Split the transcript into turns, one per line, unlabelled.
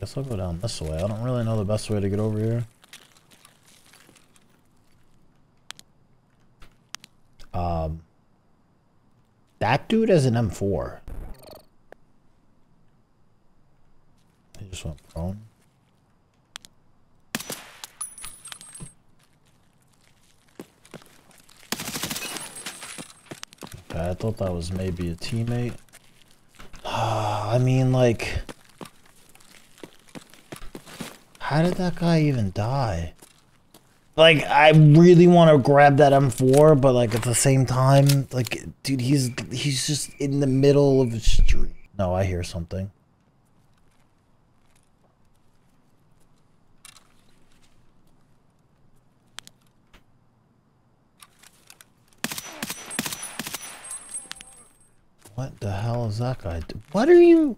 Guess I'll go down this way. I don't really know the best way to get over here. Um, that dude has an M4. He just went prone. Okay, I thought that was maybe a teammate. I mean, like... How did that guy even die? Like, I really want to grab that M4, but like at the same time, like, dude, he's he's just in the middle of the street. No, I hear something. What the hell is that guy? do- What are you?